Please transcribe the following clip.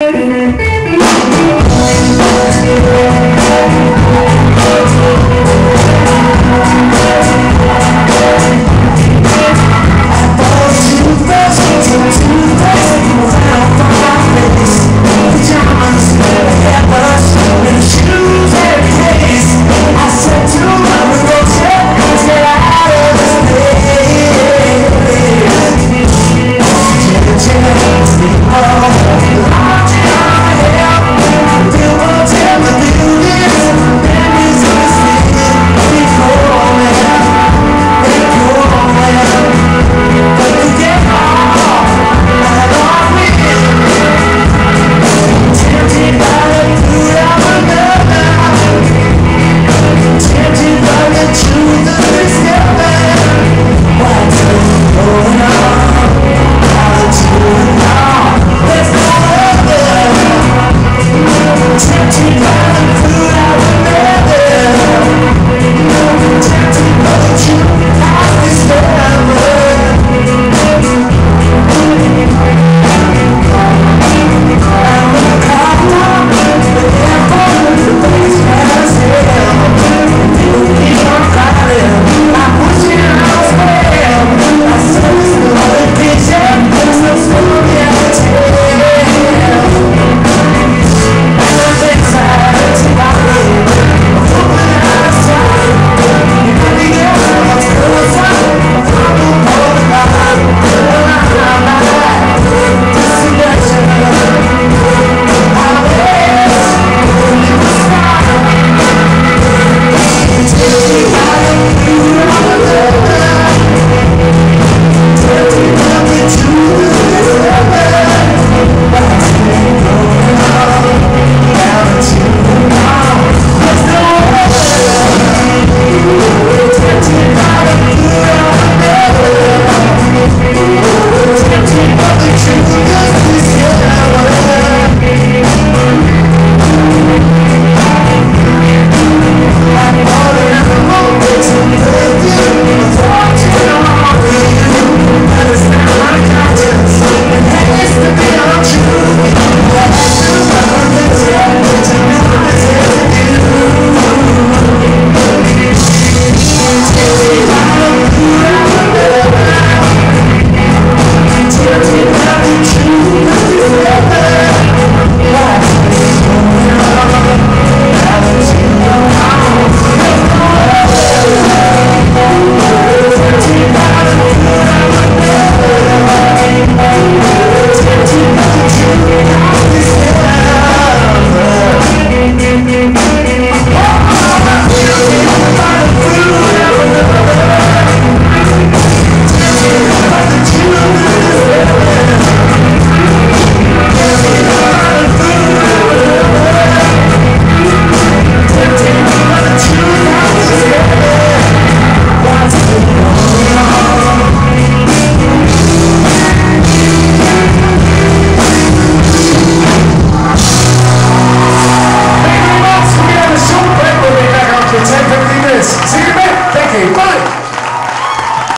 Música